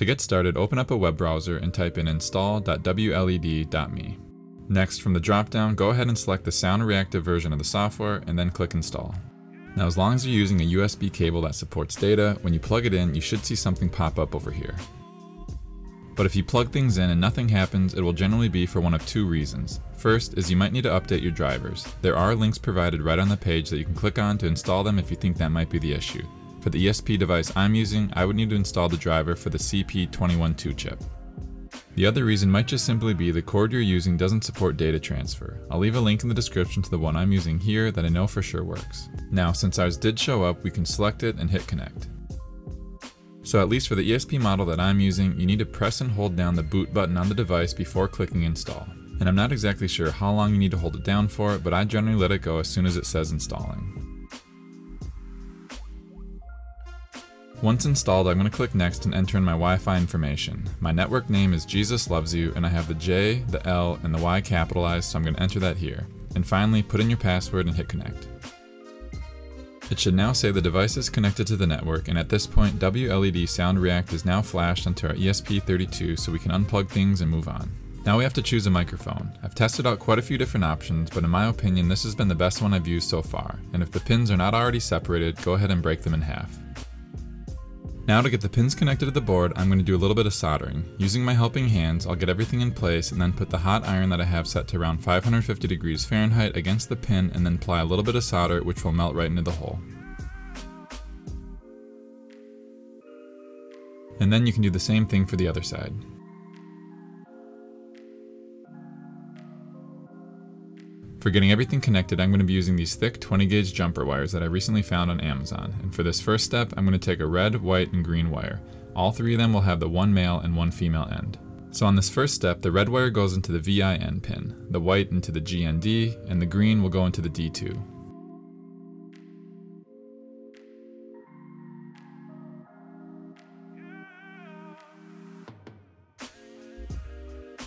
To get started, open up a web browser and type in install.wled.me. Next, from the dropdown, go ahead and select the Sound Reactive version of the software and then click Install. Now as long as you're using a USB cable that supports data, when you plug it in, you should see something pop up over here. But if you plug things in and nothing happens, it will generally be for one of two reasons. First is you might need to update your drivers. There are links provided right on the page that you can click on to install them if you think that might be the issue. For the ESP device I'm using, I would need to install the driver for the CP212 chip. The other reason might just simply be the cord you're using doesn't support data transfer. I'll leave a link in the description to the one I'm using here that I know for sure works. Now, since ours did show up, we can select it and hit connect. So at least for the ESP model that I'm using, you need to press and hold down the boot button on the device before clicking install. And I'm not exactly sure how long you need to hold it down for, but I generally let it go as soon as it says installing. Once installed, I'm going to click next and enter in my Wi-Fi information. My network name is Jesus Loves You, and I have the J, the L, and the Y capitalized, so I'm going to enter that here. And finally, put in your password and hit connect. It should now say the device is connected to the network, and at this point, WLED Sound React is now flashed onto our ESP32 so we can unplug things and move on. Now we have to choose a microphone. I've tested out quite a few different options, but in my opinion, this has been the best one I've used so far, and if the pins are not already separated, go ahead and break them in half. Now to get the pins connected to the board, I'm going to do a little bit of soldering. Using my helping hands, I'll get everything in place and then put the hot iron that I have set to around 550 degrees Fahrenheit against the pin and then apply a little bit of solder which will melt right into the hole. And then you can do the same thing for the other side. For getting everything connected, I'm going to be using these thick 20 gauge jumper wires that I recently found on Amazon. And for this first step, I'm going to take a red, white, and green wire. All three of them will have the one male and one female end. So on this first step, the red wire goes into the VIN pin, the white into the GND, and the green will go into the D2.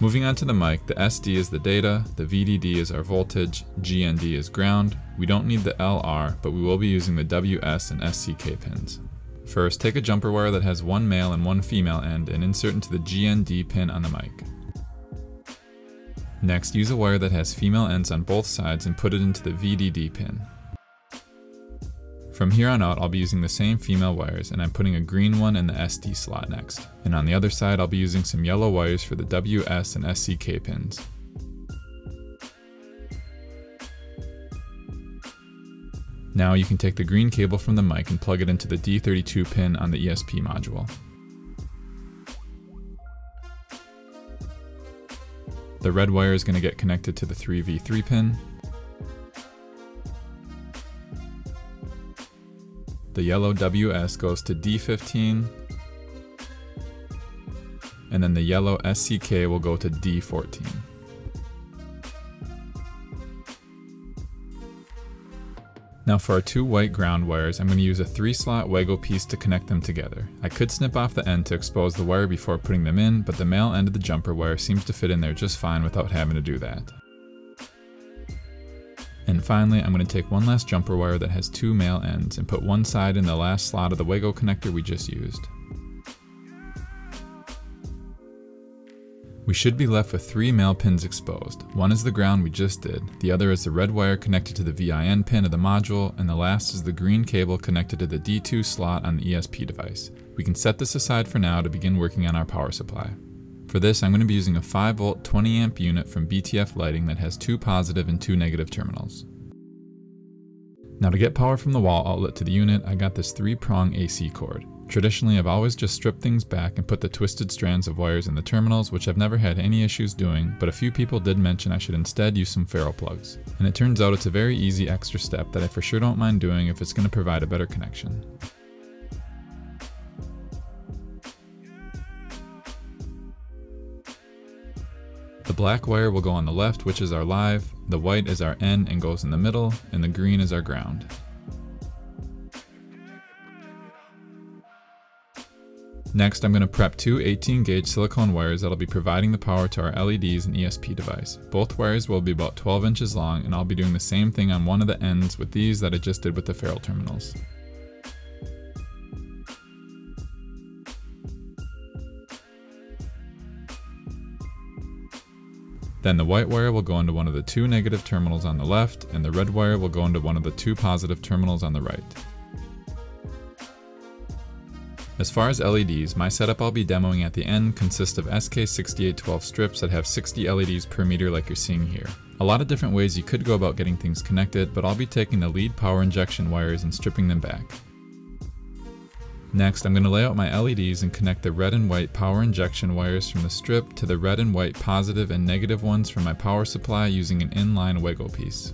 Moving on to the mic, the SD is the data, the VDD is our voltage, GND is ground. We don't need the LR, but we will be using the WS and SCK pins. First, take a jumper wire that has one male and one female end and insert into the GND pin on the mic. Next, use a wire that has female ends on both sides and put it into the VDD pin. From here on out, I'll be using the same female wires, and I'm putting a green one in the SD slot next. And on the other side, I'll be using some yellow wires for the WS and SCK pins. Now you can take the green cable from the mic and plug it into the D32 pin on the ESP module. The red wire is going to get connected to the 3V3 pin, The yellow WS goes to D15, and then the yellow SCK will go to D14. Now for our two white ground wires, I'm going to use a 3-slot Wago piece to connect them together. I could snip off the end to expose the wire before putting them in, but the male end of the jumper wire seems to fit in there just fine without having to do that. Finally, I'm going to take one last jumper wire that has two male ends and put one side in the last slot of the Wago connector we just used. We should be left with three male pins exposed. One is the ground we just did, the other is the red wire connected to the VIN pin of the module, and the last is the green cable connected to the D2 slot on the ESP device. We can set this aside for now to begin working on our power supply. For this, I'm going to be using a 5 volt 20 amp unit from BTF Lighting that has two positive and two negative terminals. Now to get power from the wall outlet to the unit, I got this 3 prong AC cord. Traditionally, I've always just stripped things back and put the twisted strands of wires in the terminals, which I've never had any issues doing, but a few people did mention I should instead use some ferrule plugs. And it turns out it's a very easy extra step that I for sure don't mind doing if it's going to provide a better connection. The black wire will go on the left, which is our live, the white is our N and goes in the middle, and the green is our ground. Next, I'm going to prep two 18 gauge silicone wires that'll be providing the power to our LEDs and ESP device. Both wires will be about 12 inches long and I'll be doing the same thing on one of the ends with these that I just did with the ferrule terminals. Then the white wire will go into one of the two negative terminals on the left, and the red wire will go into one of the two positive terminals on the right. As far as LEDs, my setup I'll be demoing at the end consists of SK6812 strips that have 60 LEDs per meter like you're seeing here. A lot of different ways you could go about getting things connected, but I'll be taking the lead power injection wires and stripping them back. Next, I'm going to lay out my LEDs and connect the red and white power injection wires from the strip to the red and white positive and negative ones from my power supply using an inline Wago piece.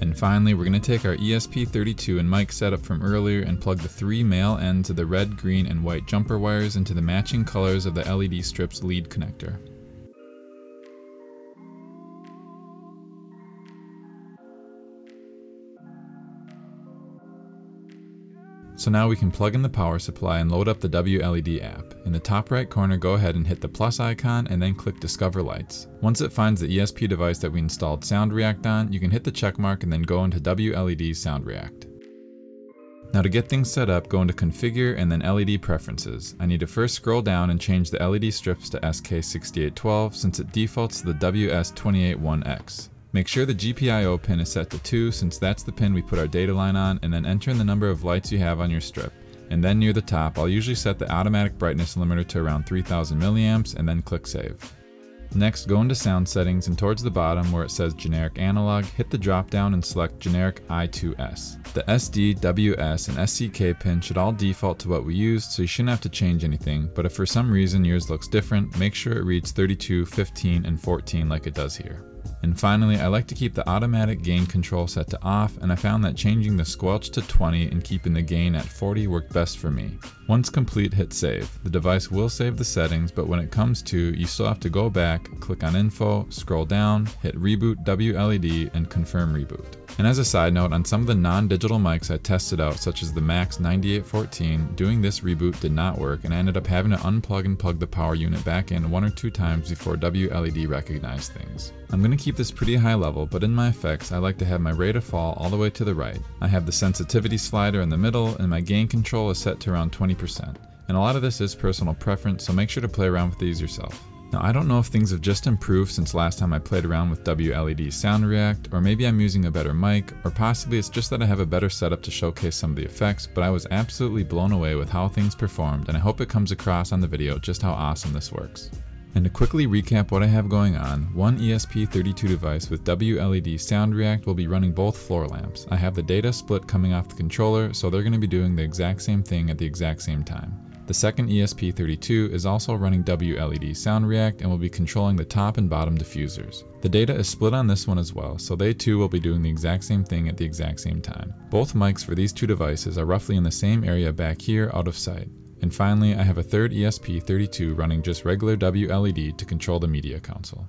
And finally, we're going to take our ESP32 and mic setup from earlier and plug the three male ends of the red, green, and white jumper wires into the matching colors of the LED strip's lead connector. So now we can plug in the power supply and load up the WLED app. In the top right corner, go ahead and hit the plus icon and then click Discover Lights. Once it finds the ESP device that we installed SoundReact on, you can hit the check mark and then go into WLED SoundReact. Now to get things set up, go into Configure and then LED Preferences. I need to first scroll down and change the LED strips to SK6812 since it defaults to the WS281X. Make sure the GPIO pin is set to 2 since that's the pin we put our data line on and then enter in the number of lights you have on your strip. And then near the top, I'll usually set the automatic brightness limiter to around 3000 milliamps and then click save. Next, go into sound settings and towards the bottom where it says generic analog, hit the drop down and select generic I2S. The SD, WS, and SCK pin should all default to what we used so you shouldn't have to change anything, but if for some reason yours looks different, make sure it reads 32, 15, and 14 like it does here. And finally, I like to keep the automatic gain control set to off, and I found that changing the squelch to 20 and keeping the gain at 40 worked best for me. Once complete, hit save. The device will save the settings, but when it comes to, you still have to go back, click on info, scroll down, hit reboot WLED, and confirm reboot. And as a side note, on some of the non-digital mics I tested out, such as the Max 9814, doing this reboot did not work and I ended up having to unplug and plug the power unit back in one or two times before WLED recognized things. I'm going to keep this pretty high level, but in my effects I like to have my rate of fall all the way to the right. I have the sensitivity slider in the middle and my gain control is set to around 20%. And a lot of this is personal preference, so make sure to play around with these yourself. Now I don't know if things have just improved since last time I played around with WLED Sound React, or maybe I'm using a better mic, or possibly it's just that I have a better setup to showcase some of the effects, but I was absolutely blown away with how things performed and I hope it comes across on the video just how awesome this works. And to quickly recap what I have going on, one ESP32 device with WLED Sound React will be running both floor lamps. I have the data split coming off the controller, so they're going to be doing the exact same thing at the exact same time. The second ESP32 is also running WLED SoundReact and will be controlling the top and bottom diffusers. The data is split on this one as well, so they too will be doing the exact same thing at the exact same time. Both mics for these two devices are roughly in the same area back here out of sight. And finally, I have a third ESP32 running just regular WLED to control the media console.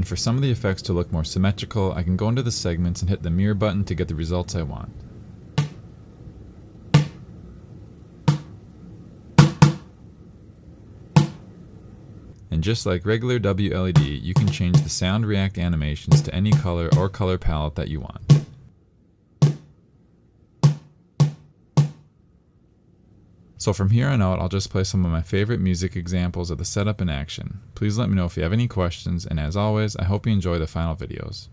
And for some of the effects to look more symmetrical, I can go into the segments and hit the mirror button to get the results I want. And just like regular WLED, you can change the sound react animations to any color or color palette that you want. So from here on out, I'll just play some of my favorite music examples of the setup in action. Please let me know if you have any questions, and as always, I hope you enjoy the final videos.